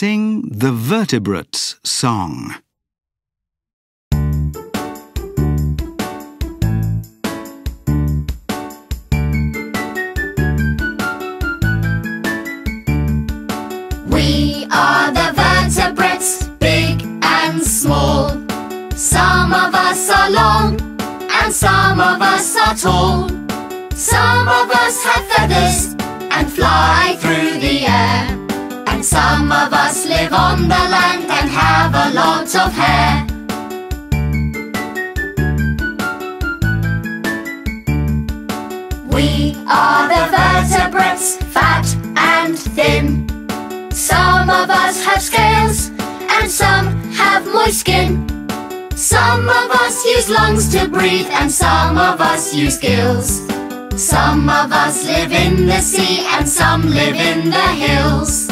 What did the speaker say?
Sing the vertebrates song. We are the vertebrates, big and small. Some of us are long, and some of us are tall. Some of us have feathers and fly through of us live on the land and have a lot of hair. We are the vertebrates, fat and thin. Some of us have scales and some have moist skin. Some of us use lungs to breathe and some of us use gills. Some of us live in the sea and some live in the hills.